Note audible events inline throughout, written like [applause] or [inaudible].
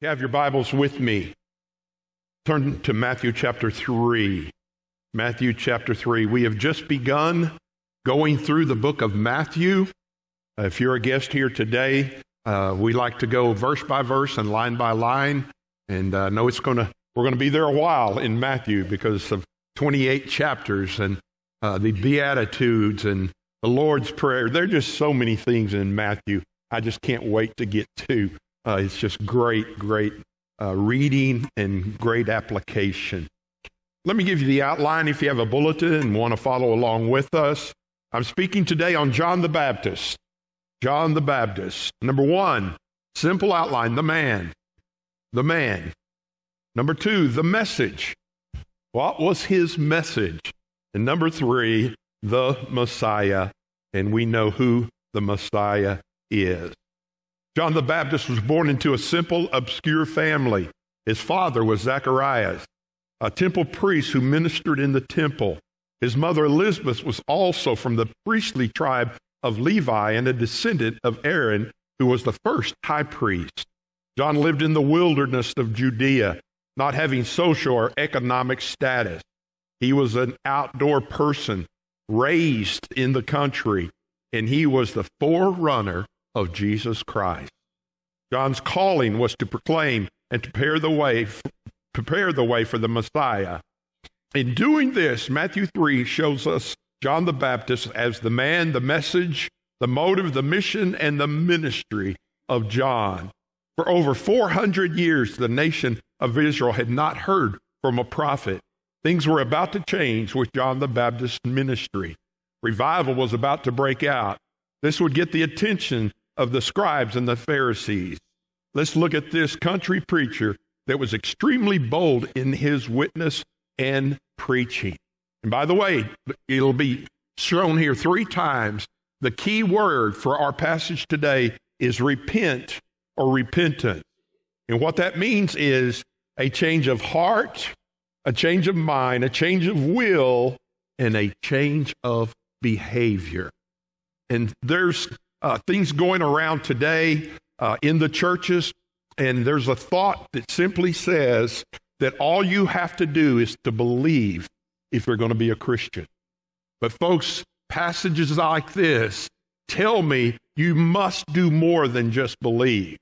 You have your Bibles with me. Turn to Matthew chapter 3. Matthew chapter 3. We have just begun going through the book of Matthew. Uh, if you're a guest here today, uh, we like to go verse by verse and line by line. And I uh, know it's going to, we're going to be there a while in Matthew because of 28 chapters and uh, the Beatitudes and the Lord's Prayer. There are just so many things in Matthew. I just can't wait to get to. Uh, it's just great, great uh, reading and great application. Let me give you the outline if you have a bulletin and want to follow along with us. I'm speaking today on John the Baptist. John the Baptist. Number one, simple outline the man. The man. Number two, the message. What was his message? And number three, the Messiah. And we know who the Messiah is. John the Baptist was born into a simple, obscure family. His father was Zacharias, a temple priest who ministered in the temple. His mother Elizabeth was also from the priestly tribe of Levi and a descendant of Aaron, who was the first high priest. John lived in the wilderness of Judea, not having social or economic status. He was an outdoor person, raised in the country, and he was the forerunner of Jesus Christ. John's calling was to proclaim and to prepare the way, prepare the way for the Messiah. In doing this, Matthew 3 shows us John the Baptist as the man, the message, the motive, the mission, and the ministry of John. For over 400 years, the nation of Israel had not heard from a prophet. Things were about to change with John the Baptist's ministry. Revival was about to break out. This would get the attention of the scribes and the Pharisees. Let's look at this country preacher that was extremely bold in his witness and preaching. And by the way, it'll be shown here three times. The key word for our passage today is repent or repentance. And what that means is a change of heart, a change of mind, a change of will, and a change of behavior. And there's uh, things going around today uh, in the churches, and there's a thought that simply says that all you have to do is to believe if you're going to be a Christian. But, folks, passages like this tell me you must do more than just believe.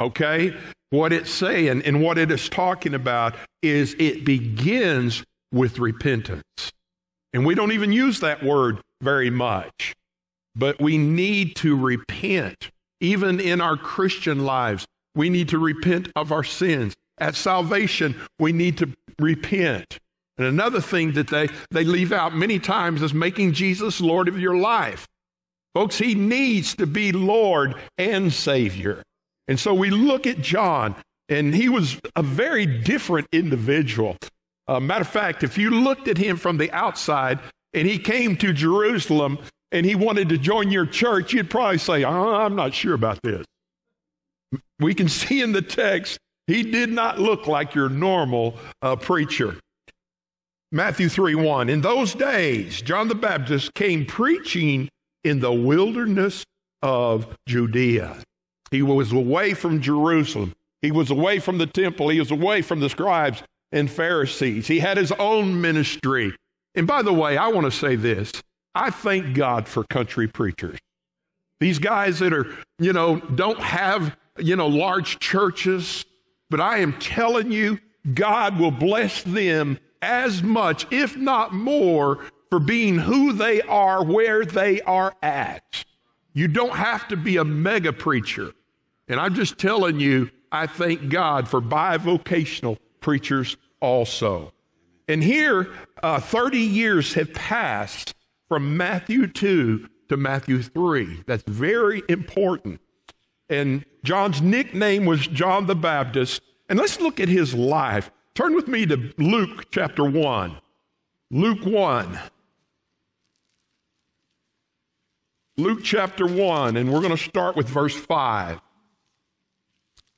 Okay? What it's saying and what it is talking about is it begins with repentance. And we don't even use that word very much. But we need to repent, even in our Christian lives. We need to repent of our sins. At salvation, we need to repent. And another thing that they, they leave out many times is making Jesus Lord of your life. Folks, he needs to be Lord and Savior. And so we look at John, and he was a very different individual. Uh, matter of fact, if you looked at him from the outside and he came to Jerusalem, and he wanted to join your church, you'd probably say, oh, I'm not sure about this. We can [laughs] see in the text, he did not look like your normal uh, preacher. Matthew 3 1. In those days, John the Baptist came preaching in the wilderness of Judea. He was away from Jerusalem. He was away from the temple. He was away from the scribes and Pharisees. He had his own ministry. And by the way, I want to say this I thank God for country preachers. These guys that are, you know, don't have, you know, large churches, but I am telling you, God will bless them as much, if not more, for being who they are, where they are at. You don't have to be a mega preacher. And I'm just telling you, I thank God for bivocational preachers also. And here, uh, 30 years have passed from Matthew 2 to Matthew 3. That's very important. And John's nickname was John the Baptist. And let's look at his life. Turn with me to Luke chapter 1. Luke 1. Luke chapter 1, and we're going to start with verse 5.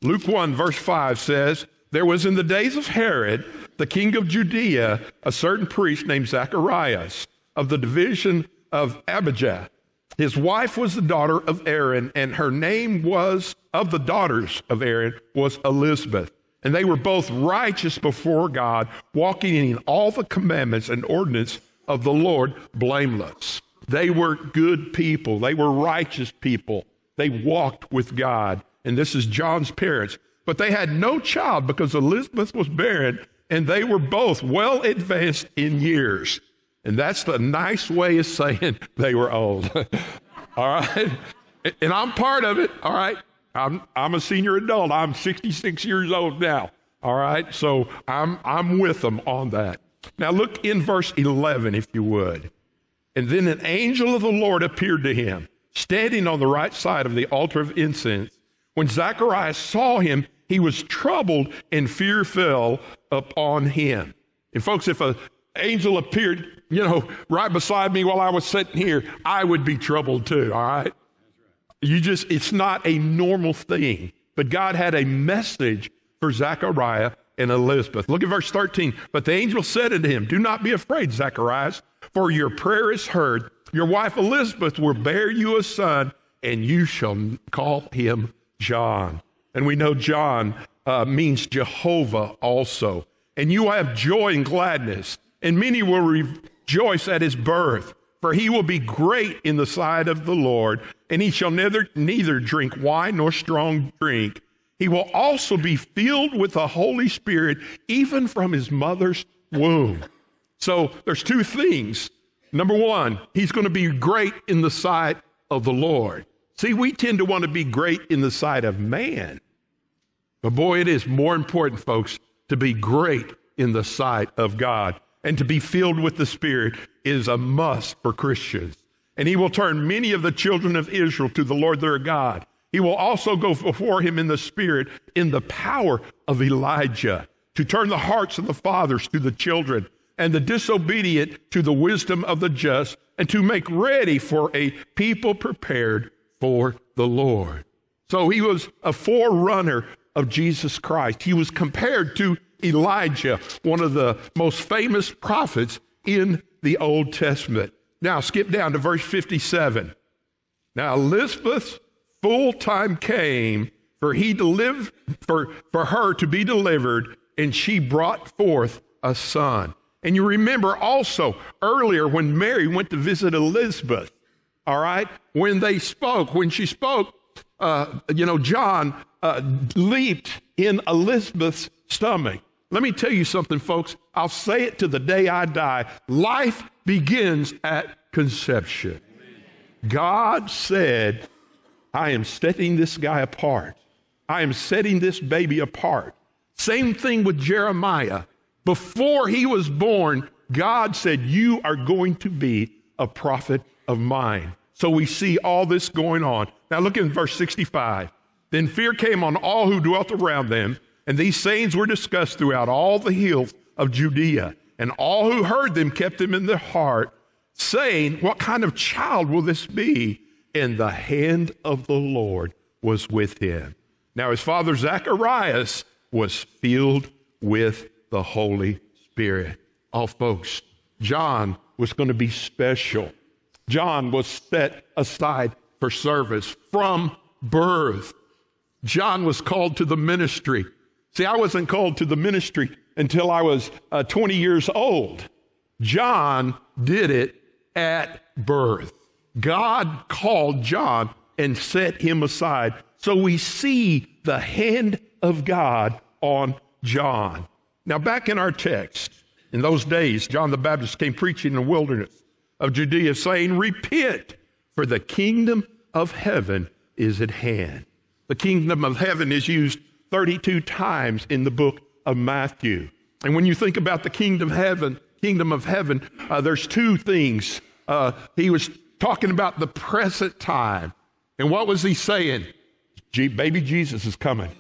Luke 1, verse 5 says, There was in the days of Herod, the king of Judea, a certain priest named Zacharias of the division of Abijah. His wife was the daughter of Aaron, and her name was, of the daughters of Aaron, was Elizabeth. And they were both righteous before God, walking in all the commandments and ordinance of the Lord blameless. They were good people. They were righteous people. They walked with God. And this is John's parents. But they had no child because Elizabeth was barren, and they were both well advanced in years. And that's the nice way of saying [laughs] they were old. [laughs] all right? And I'm part of it. All right? I'm, I'm a senior adult. I'm 66 years old now. All right? So I'm, I'm with them on that. Now look in verse 11, if you would. And then an angel of the Lord appeared to him, standing on the right side of the altar of incense. When Zacharias saw him, he was troubled and fear fell upon him. And folks, if an angel appeared, you know, right beside me while I was sitting here, I would be troubled too, all right? You just, it's not a normal thing. But God had a message for Zechariah and Elizabeth. Look at verse 13. But the angel said unto him, Do not be afraid, Zacharias, for your prayer is heard. Your wife Elizabeth will bear you a son, and you shall call him John. And we know John uh, means Jehovah also. And you have joy and gladness, and many will rejoice at his birth. For he will be great in the sight of the Lord, and he shall neither, neither drink wine nor strong drink. He will also be filled with the Holy Spirit, even from his mother's womb. So there's two things. Number one, he's going to be great in the sight of the Lord. See, we tend to want to be great in the sight of man. But boy, it is more important, folks, to be great in the sight of God. And to be filled with the Spirit is a must for Christians. And he will turn many of the children of Israel to the Lord their God. He will also go before him in the Spirit in the power of Elijah to turn the hearts of the fathers to the children and the disobedient to the wisdom of the just and to make ready for a people prepared for the Lord. So he was a forerunner of Jesus Christ. He was compared to Elijah, one of the most famous prophets in the Old Testament. Now, skip down to verse 57. Now, Elizabeth's full time came for he to live, for, for her to be delivered, and she brought forth a son. And you remember also earlier when Mary went to visit Elizabeth, all right, when they spoke, when she spoke, uh, you know, John uh, leaped in Elizabeth's stomach. Let me tell you something, folks. I'll say it to the day I die. Life begins at conception. God said, I am setting this guy apart. I am setting this baby apart. Same thing with Jeremiah. Before he was born, God said, You are going to be a prophet of mine. So we see all this going on. Now look in verse 65. Then fear came on all who dwelt around them, and these sayings were discussed throughout all the hills of Judea. And all who heard them kept them in their heart, saying, What kind of child will this be? And the hand of the Lord was with him. Now his father Zacharias was filled with the Holy Spirit. Oh, folks, John was going to be special. John was set aside for service from birth. John was called to the ministry. See, I wasn't called to the ministry until I was uh, 20 years old. John did it at birth. God called John and set him aside. So we see the hand of God on John. Now, back in our text, in those days, John the Baptist came preaching in the wilderness of Judea, saying, Repent, for the kingdom of heaven is at hand. The kingdom of heaven is used 32 times in the book of Matthew. And when you think about the kingdom of heaven, kingdom of heaven, uh, there's two things. Uh, he was talking about the present time. And what was he saying? baby Jesus is coming.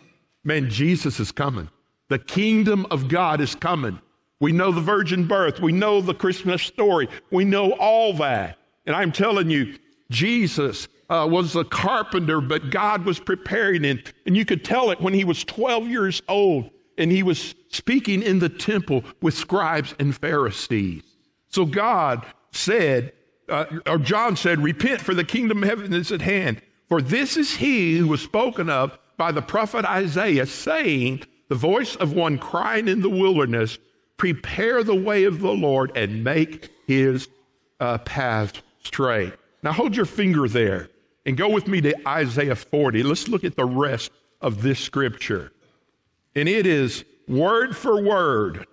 Man, Jesus is coming. The kingdom of God is coming. We know the virgin birth. We know the Christmas story. We know all that. And I'm telling you, Jesus uh, was a carpenter, but God was preparing him. And you could tell it when he was 12 years old and he was speaking in the temple with scribes and Pharisees. So God said uh, or John said, Repent, for the kingdom of heaven is at hand. For this is he who was spoken of by the prophet Isaiah, saying, The voice of one crying in the wilderness, Prepare the way of the Lord and make his uh, path straight. Now hold your finger there and go with me to Isaiah 40. Let's look at the rest of this scripture. And it is word for word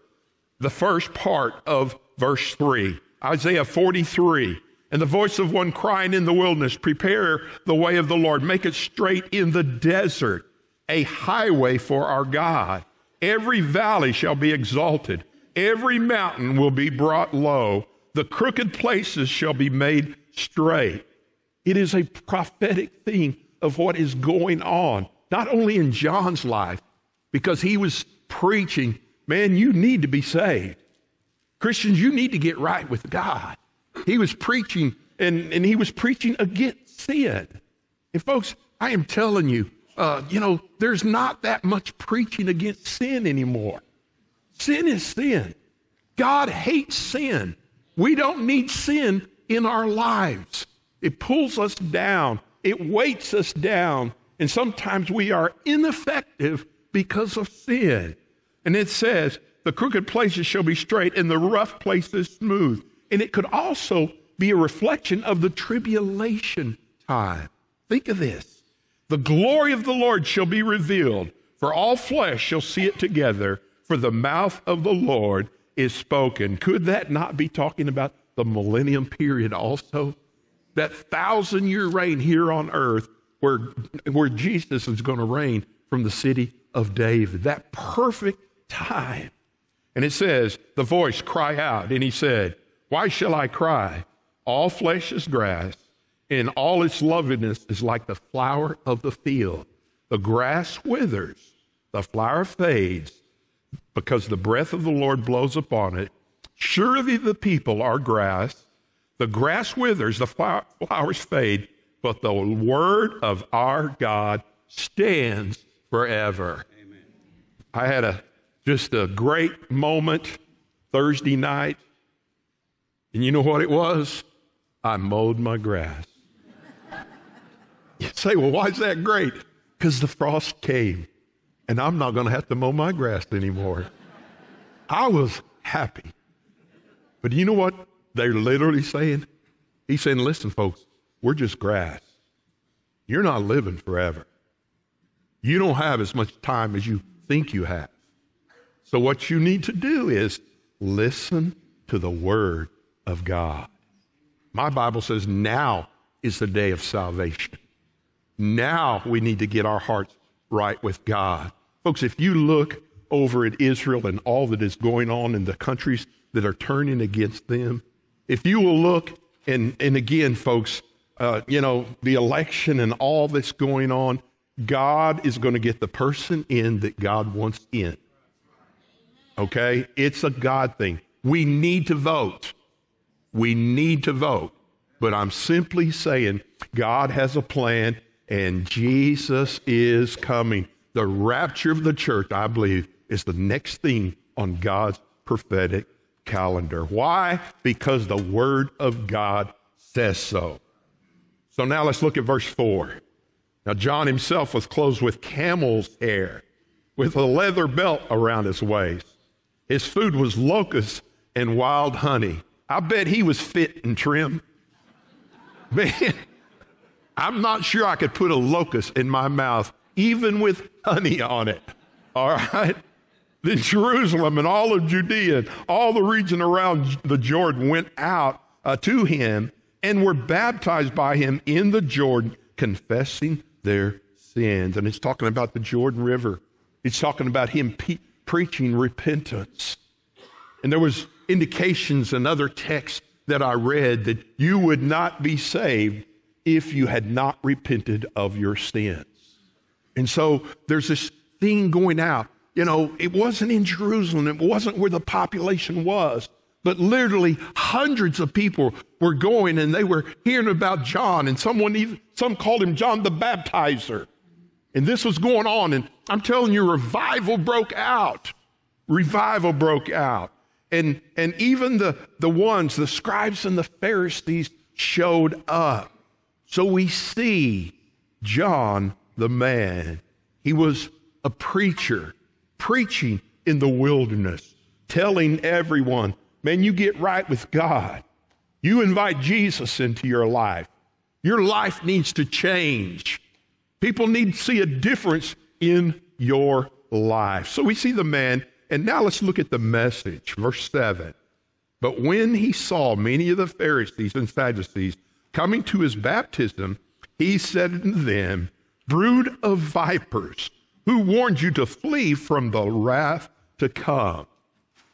the first part of verse 3. Isaiah 43. And the voice of one crying in the wilderness, prepare the way of the Lord, make it straight in the desert, a highway for our God. Every valley shall be exalted, every mountain will be brought low, the crooked places shall be made straight. It is a prophetic theme of what is going on, not only in John's life, because he was preaching, man, you need to be saved. Christians, you need to get right with God. He was preaching, and, and he was preaching against sin. And folks, I am telling you, uh, you know, there's not that much preaching against sin anymore. Sin is sin. God hates sin. We don't need sin in our lives. It pulls us down, it weights us down, and sometimes we are ineffective because of sin. And it says, the crooked places shall be straight and the rough places smooth. And it could also be a reflection of the tribulation time. Think of this. The glory of the Lord shall be revealed, for all flesh shall see it together, for the mouth of the Lord is spoken. Could that not be talking about the millennium period also? That thousand year reign here on earth where, where Jesus is going to reign from the city of David. That perfect time. And it says, the voice cry out, and he said, Why shall I cry? All flesh is grass, and all its loveliness is like the flower of the field. The grass withers, the flower fades, because the breath of the Lord blows upon it. Surely the people are grass. The grass withers, the flowers fade, but the word of our God stands forever. Amen. I had a just a great moment Thursday night. And you know what it was? I mowed my grass. you say, well, why is that great? Because the frost came and I'm not going to have to mow my grass anymore. I was happy. But you know what they're literally saying? He's saying, listen, folks, we're just grass. You're not living forever. You don't have as much time as you think you have. So, what you need to do is listen to the word of God. My Bible says now is the day of salvation. Now we need to get our hearts right with God. Folks, if you look over at Israel and all that is going on in the countries that are turning against them, if you will look, and, and again, folks, uh, you know, the election and all that's going on, God is going to get the person in that God wants in. Okay? It's a God thing. We need to vote. We need to vote. But I'm simply saying God has a plan and Jesus is coming. The rapture of the church, I believe, is the next thing on God's prophetic calendar. Why? Because the Word of God says so. So now let's look at verse 4. Now, John himself was clothed with camel's hair, with a leather belt around his waist. His food was locusts and wild honey. I bet he was fit and trim. [laughs] Man, I'm not sure I could put a locust in my mouth, even with honey on it. All right? Then Jerusalem and all of Judea and all the region around the Jordan went out uh, to him and were baptized by him in the Jordan, confessing their sins. And it's talking about the Jordan River. It's talking about him pe- preaching repentance. And there was indications in other texts that I read that you would not be saved if you had not repented of your sins. And so there's this thing going out. You know, it wasn't in Jerusalem, it wasn't where the population was, but literally hundreds of people were going and they were hearing about John, and someone even, some called him John the Baptizer. And this was going on, and I'm telling you, revival broke out. Revival broke out. And, and even the, the ones, the scribes and the Pharisees, showed up. So we see John the man. He was a preacher, preaching in the wilderness, telling everyone, man, you get right with God. You invite Jesus into your life. Your life needs to change. People need to see a difference in your life. So we see the man, and now let's look at the message. Verse 7. But when he saw many of the Pharisees and Sadducees coming to his baptism, he said to them, Brood of vipers, who warned you to flee from the wrath to come?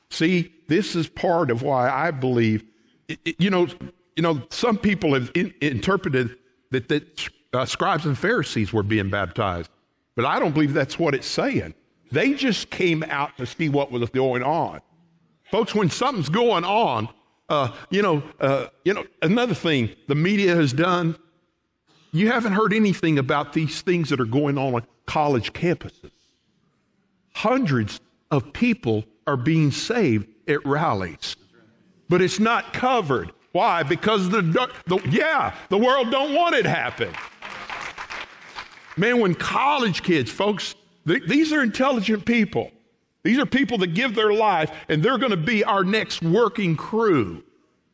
See, this is part of why I believe, you know, you know, some people have in, interpreted that, that uh, scribes and Pharisees were being baptized, but I don't believe that's what it's saying. They just came out to see what was going on. Folks, when something's going on, uh, you know, uh, you know, another thing the media has done, you haven't heard anything about these things that are going on on college campuses. Hundreds of people are being saved at rallies, but it's not covered. Why? Because the, the yeah, the world don't want it happen. Man, when college kids, folks, th- these are intelligent people. These are people that give their life, and they're going to be our next working crew.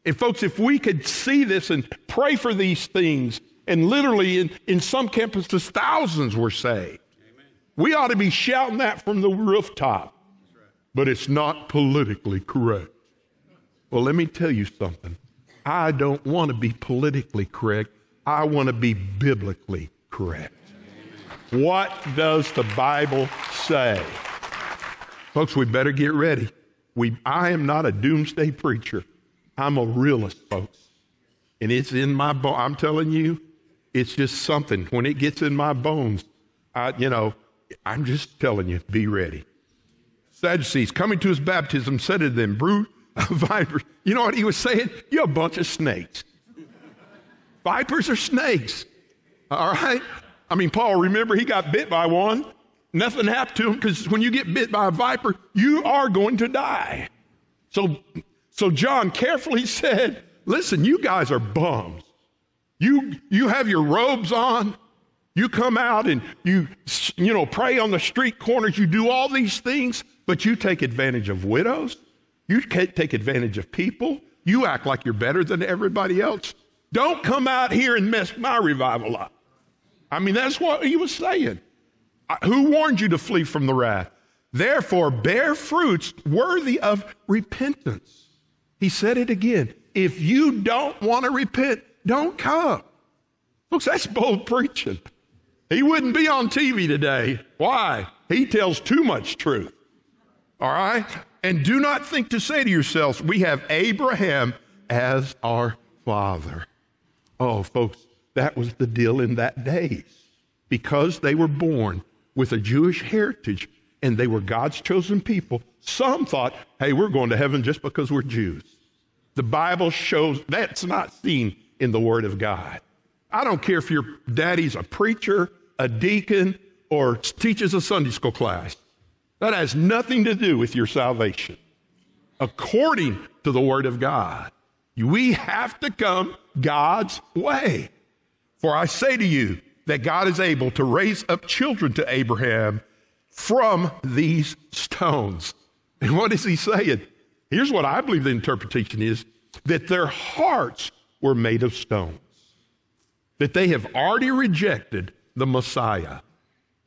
And folks, if we could see this and pray for these things, and literally in, in some campuses, thousands were saved. We ought to be shouting that from the rooftop. But it's not politically correct. Well, let me tell you something. I don't want to be politically correct. I want to be biblically correct. What does the Bible say? Folks, we better get ready. We, I am not a doomsday preacher. I'm a realist, folks. And it's in my bone. I'm telling you, it's just something. When it gets in my bones, I, you know, I'm just telling you, be ready. Sadducees coming to his baptism said to them, Brute vipers. You know what he was saying? You're a bunch of snakes. Vipers are snakes. All right? I mean, Paul, remember he got bit by one. Nothing happened to him because when you get bit by a viper, you are going to die. So, so John carefully [laughs] said, listen, you guys are bums. You, you have your robes on. You come out and you, you know, pray on the street corners. You do all these things, but you take advantage of widows. You take advantage of people. You act like you're better than everybody else. Don't come out here and mess my revival up. I mean, that's what he was saying. Who warned you to flee from the wrath? Therefore, bear fruits worthy of repentance. He said it again. If you don't want to repent, don't come. Folks, that's bold preaching. He wouldn't be on TV today. Why? He tells too much truth. All right? And do not think to say to yourselves, we have Abraham as our father. Oh, folks, that was the deal in that day. Because they were born with a Jewish heritage and they were God's chosen people, some thought, hey, we're going to heaven just because we're Jews. The Bible shows that's not seen in the Word of God. I don't care if your daddy's a preacher, a deacon, or teaches a Sunday school class. That has nothing to do with your salvation. According to the Word of God, we have to come God's way. For I say to you, that God is able to raise up children to Abraham from these stones. And what is he saying? Here's what I believe the interpretation is that their hearts were made of stones, that they have already rejected the Messiah.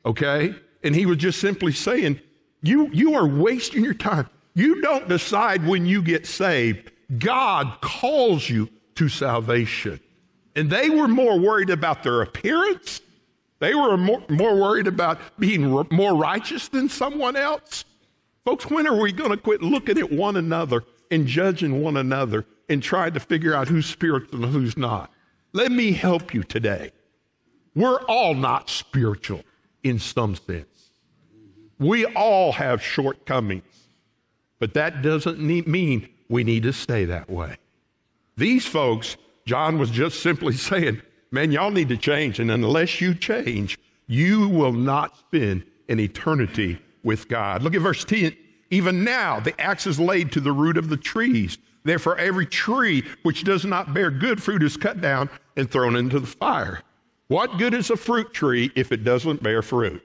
Okay? And he was just simply saying, you, you are wasting your time. You don't decide when you get saved. God calls you to salvation. And they were more worried about their appearance. They were more, more worried about being r- more righteous than someone else. Folks, when are we going to quit looking at one another and judging one another and trying to figure out who's spiritual and who's not? Let me help you today. We're all not spiritual in some sense. We all have shortcomings, but that doesn't need, mean we need to stay that way. These folks John was just simply [laughs] saying, man, y'all need to change. And unless you change, you will not spend an eternity with God. Look at verse 10. Even now, the axe is laid to the root of the trees. Therefore, every tree which does not bear good fruit is cut down and thrown into the fire. What good is a fruit tree if it doesn't bear fruit?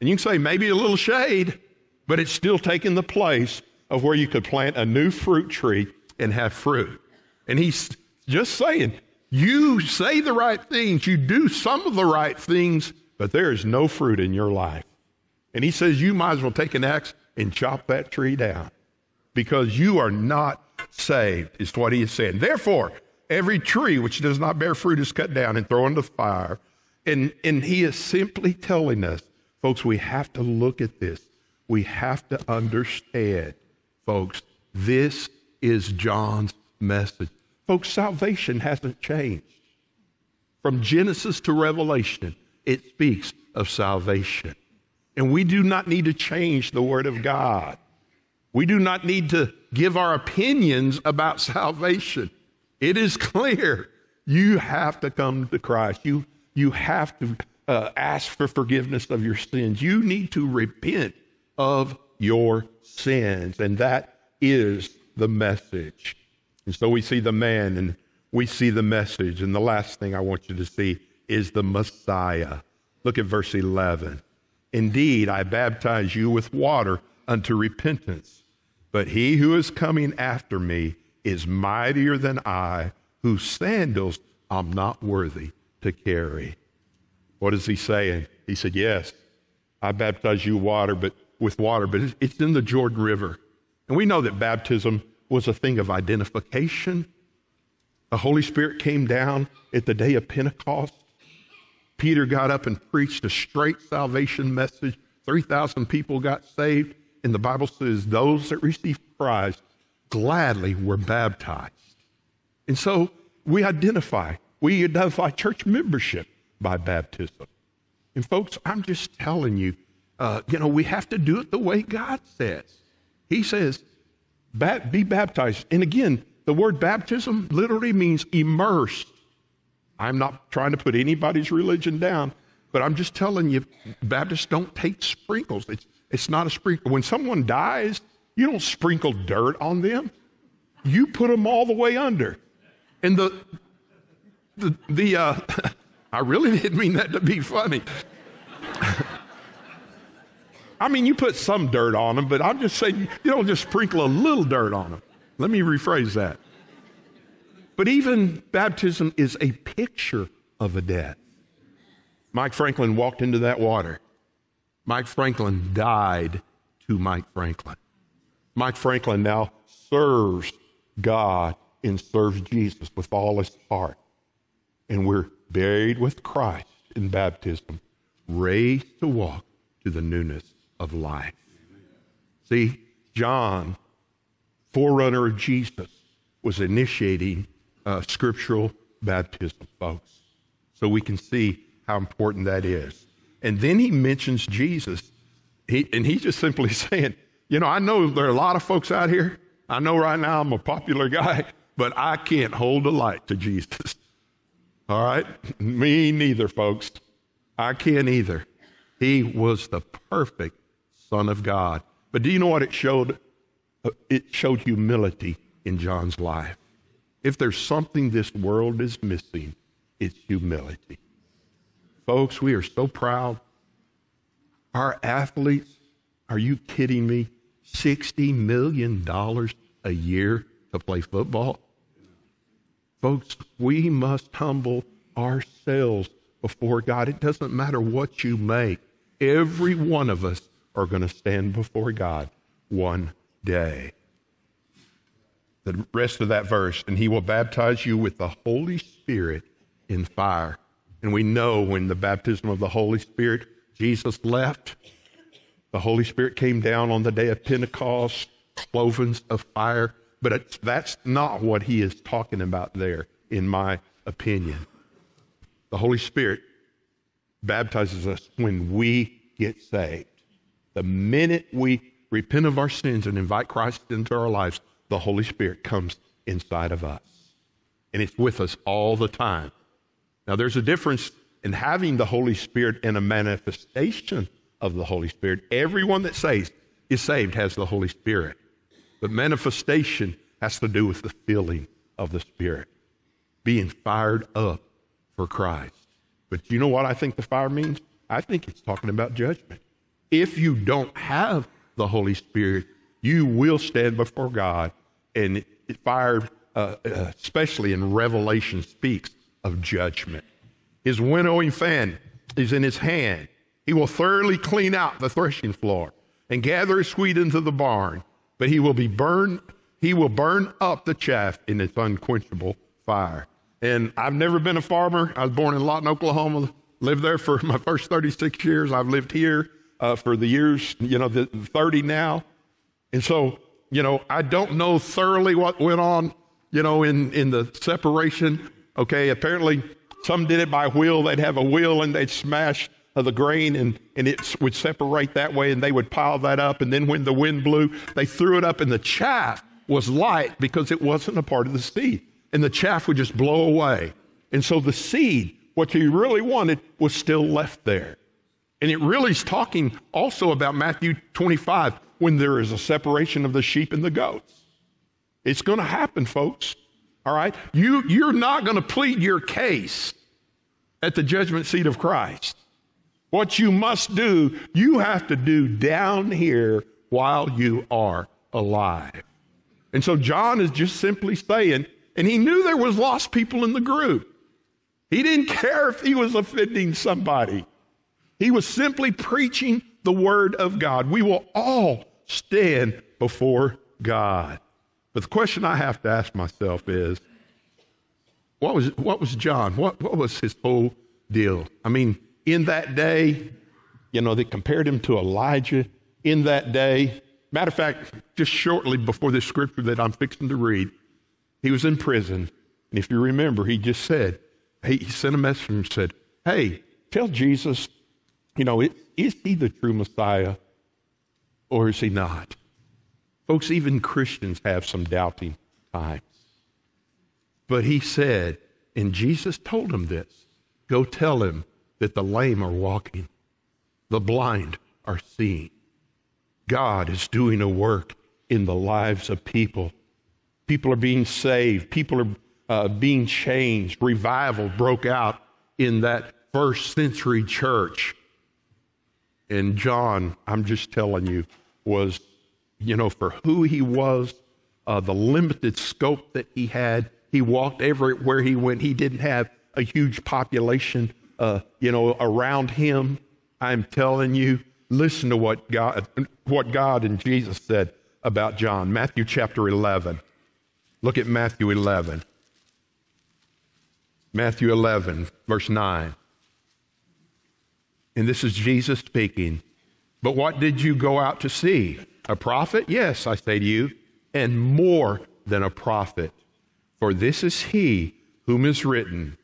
And you can say maybe a little shade, but it's still taking the place of where you could plant a new fruit tree and have fruit. And he's just saying, you say the right things, you do some of the right things, but there is no fruit in your life. And he says, you might as well take an axe and chop that tree down because you are not saved, is what he is saying. Therefore, every tree which does not bear fruit is cut down and thrown into fire. And, and he is simply telling us, folks, we have to look at this. We have to understand, folks, this is John's message. Folks, salvation hasn't changed. From Genesis to Revelation, it speaks of salvation. And we do not need to change the Word of God. We do not need to give our opinions about [laughs] salvation. It is clear you have to come to Christ. You, you have to uh, ask for forgiveness of your sins. You need to repent of your sins. And that is the message. And so we see the man and we see the message. And the last thing I want you to see is the Messiah. Look at verse 11. Indeed, I baptize you with water unto repentance, but he who is coming after me is mightier than I, whose sandals I'm not worthy to carry. What is he saying? He said, Yes, I baptize you water, but with water, but it's in the Jordan River. And we know that baptism was a thing of identification. The Holy Spirit came down at the day of Pentecost. Peter got up and preached a straight salvation message. 3,000 people got saved. And the Bible says those that received Christ gladly were baptized. And so we identify, we identify church membership by baptism. And folks, I'm just telling you, uh, you know, we have to do it the way God says. He says, be baptized. And again, the word baptism literally means immersed. I'm not trying to put anybody's religion down, but I'm just telling you, Baptists don't take sprinkles. It's, it's not a sprinkle. When someone dies, you don't sprinkle dirt on them. You put them all the way under. And the, the, the uh, [laughs] I really didn't mean that to be funny. [laughs] I mean, you put some dirt on them, but I'm just saying you don't just sprinkle a little dirt on them. Let me rephrase that. But even baptism is a picture of a death. Mike Franklin walked into that water. Mike Franklin died to Mike Franklin. Mike Franklin now serves God and serves Jesus with all his heart. And we're buried with Christ in baptism, raised to walk to the newness of life. See, John, forerunner of Jesus, was initiating uh, scriptural baptism, folks. So we can see how important that is. And then he mentions Jesus. He, and he's just simply [laughs] saying, you know, I know there are a lot of folks out here. I know right now I'm a popular guy, [laughs] but I can't hold a light to Jesus. All right? Me neither, folks. I can't either. He was the perfect Son of God. But do you know what it showed? Uh, it showed humility in John's life. If there's something this world is missing, it's humility. Folks, we are so proud. Our athletes, are you kidding me? $60 million a year to play football? Folks, we must humble ourselves before God. It doesn't matter what you make. Every one of us are going to stand before God one day. The rest of that verse, and he will baptize you with the Holy Spirit in fire. And we know when the baptism of the Holy Spirit, Jesus left, the Holy Spirit came down on the day of Pentecost, clovens of fire. But that's not what he is talking about there, in my opinion. The Holy Spirit baptizes us when we get saved. The minute we repent of our sins and invite Christ into our lives, the Holy Spirit comes inside of us. And it's with us all the time. Now, there's a difference in having the Holy Spirit in a manifestation of the Holy Spirit. Everyone that saves is saved has the Holy Spirit. But manifestation has to do with the filling of the Spirit, being fired up for Christ. But you know what I think the fire means? I think it's talking about judgment. If you don't have the Holy Spirit, you will stand before God. And fire, uh, uh, especially in Revelation, speaks of judgment. His winnowing fan is in his hand. He will thoroughly clean out the threshing floor and gather his wheat into the barn, but he will be burned, he will burn up the chaff in its unquenchable fire. And I've never been a farmer. I was born in Lawton, Oklahoma, lived there for [laughs] my first 36 years. I've lived here uh, for the years, you know, the 30 now. And so, you know, I don't know thoroughly what went on, you know, in, in the separation. Okay, apparently some did it by wheel. They'd have a wheel and they'd smash of the grain and, and it would separate that way and they would pile that up. And then when the wind blew, they threw it up and the chaff was light because it wasn't a part of the seed. And the chaff would just blow away. And so the seed, what you really wanted, was still left there. And it really is talking also about Matthew 25 when there is a separation of the sheep and the goats. It's going to happen, folks. All right? You, you're not going to plead your case at the judgment seat of Christ. What you must do, you have to do down here while you are alive. And so John is just simply saying, and he knew there was lost people in the group. He didn't care if he was offending somebody. He was simply preaching the word of God. We will all stand before God. But the question I have to ask myself is, what was, what was John? What, what was his whole deal? I mean, in that day, you know, they compared him to Elijah in that day. Matter of fact, just shortly before this scripture that I'm fixing to read, he was in prison. And if you remember, he just said, he sent a message and said, Hey, tell Jesus, you know, is he the true Messiah or is he not? Folks, even Christians have some doubting times. But he said, and Jesus told him this go tell him that the lame are walking, the blind are seeing. God is doing a work in the lives of people. People are being saved, people are uh, being changed. Revival broke out in that first century church. And John, I'm just telling you, was, you know, for who he was, uh, the limited scope that he had. He walked everywhere he went. He didn't have a huge population uh, you know, around him. I'm telling you, listen to what God, what God and Jesus said about John. Matthew chapter 11. Look at Matthew 11. Matthew 11, verse 9. And this is Jesus speaking. But what did you go out to see? A prophet? Yes, I say to you, and more than a prophet. For this is he whom is written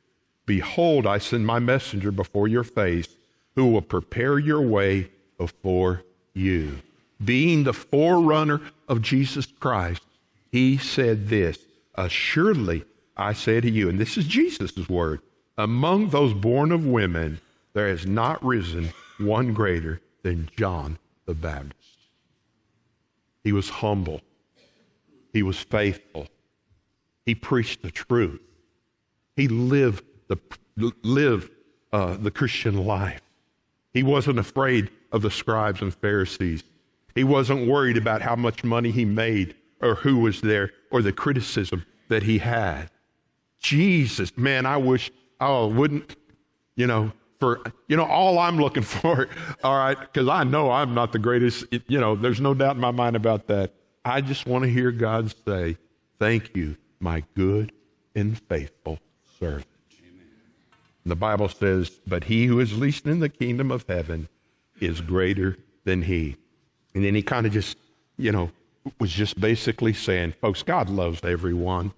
Behold, I send my messenger before your face, who will prepare your way before you. Being the forerunner of Jesus Christ, he said this Assuredly, I say to you, and this is Jesus' word, among those born of women, there has not risen one greater than John the Baptist. He was humble, he was faithful, he preached the truth, he lived the, live uh, the Christian life. He wasn't afraid of the scribes and Pharisees. He wasn't worried about how much money he made or who was there or the criticism that he had. Jesus, man, I wish I wouldn't, you know, for, you know, all I'm looking [laughs] for, all right, because I know I'm not the greatest, you know, there's no doubt in my mind about that. I just want to hear God say, Thank you, my good and faithful servant. The Bible says, But he who is least in the kingdom of heaven is greater than he. And then he kind of just, you know, was just basically saying, folks, God loves everyone.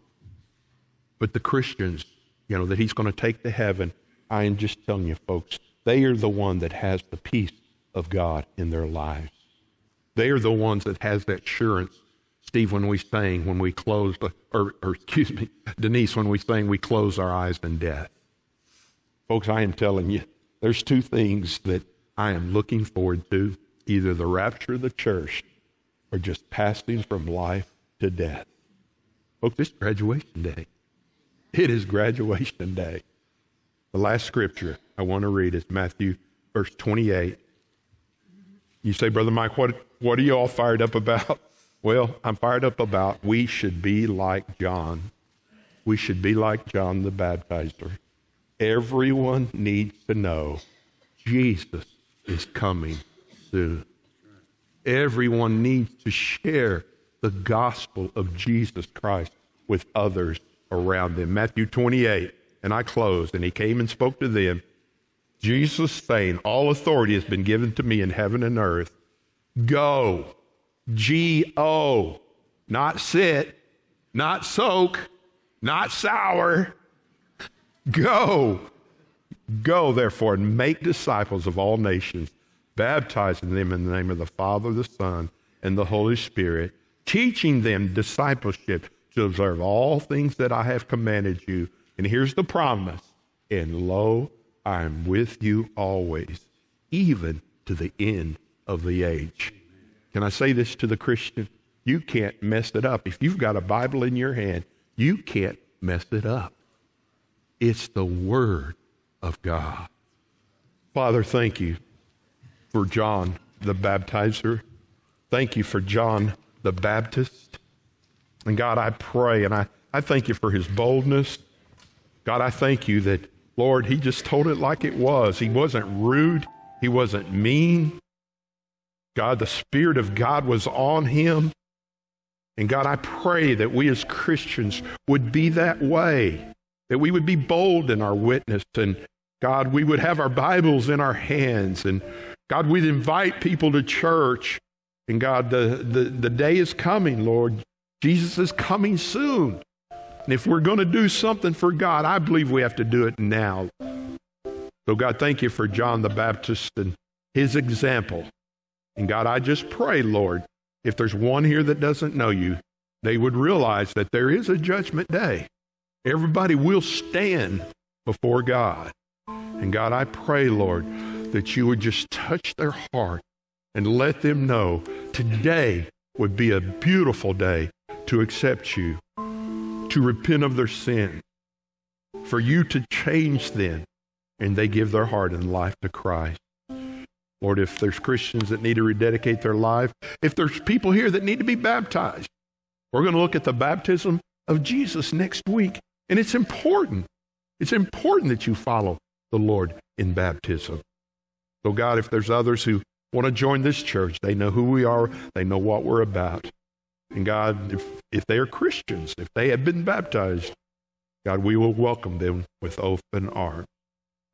But the Christians, you know, that he's going to take to heaven, I am just telling you, folks, they are the one that has the peace of God in their lives. They are the ones that has that assurance. Steve, when we sang, when we closed, or, or excuse me, Denise, when we sang, we close our eyes in death. Folks, I am telling you, there's two things that I am looking forward to either the rapture of the church or just passing from life to death. Folks, it's graduation day. It is graduation day. The last scripture I want to read is Matthew verse 28. You say, Brother Mike, what, what are you all fired up about? [laughs] Well, I'm fired up about we should be like John. We should be like John the Baptizer. Everyone needs to know Jesus is coming soon. Everyone needs to share the gospel of Jesus Christ with others around them. Matthew 28, and I closed, And he came and spoke to them. Jesus saying, All authority has been given to me in heaven and earth. Go. G O. Not sit, not soak, not sour. Go. Go, therefore, and make disciples of all nations, baptizing them in the name of the Father, the Son, and the Holy Spirit, teaching them discipleship to observe all things that I have commanded you. And here's the promise and lo, I am with you always, even to the end of the age. Can I say this to the Christian? You can't mess it up. If you've got a Bible in your hand, you can't mess it up. It's the Word of God. Father, thank you for John the baptizer. Thank you for John the Baptist. And God, I pray and I, I thank you for his boldness. God, I thank you that, Lord, he just told it like it was. He wasn't rude, he wasn't mean. God, the Spirit of God was on him. And God, I pray that we as Christians would be that way, that we would be bold in our witness. And God, we would have our Bibles in our hands. And God, we'd invite people to church. And God, the, the, the day is coming, Lord. Jesus is coming soon. And if we're going to do something for God, I believe we have to do it now. So, God, thank you for John the Baptist and his example. And God, I just pray, Lord, if there's one here that doesn't know you, they would realize that there is a judgment day. Everybody will stand before God. And God, I pray, Lord, that you would just touch their heart and let them know today would be a beautiful day to accept you, to repent of their sin, for you to change them, and they give their heart and life to Christ. Lord, if there's Christians that need to rededicate their life, if there's people here that need to be baptized, we're going to look at the baptism of Jesus next week. And it's important. It's important that you follow the Lord in baptism. So, God, if there's others who want to join this church, they know who we are, they know what we're about. And God, if, if they are Christians, if they have been baptized, God, we will welcome them with open arms.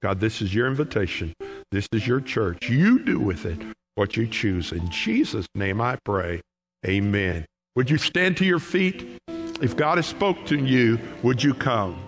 God, this is your invitation. This is your church. You do with it what you choose. In Jesus' name I pray. Amen. Would you stand to your feet? If God has spoke to you, would you come?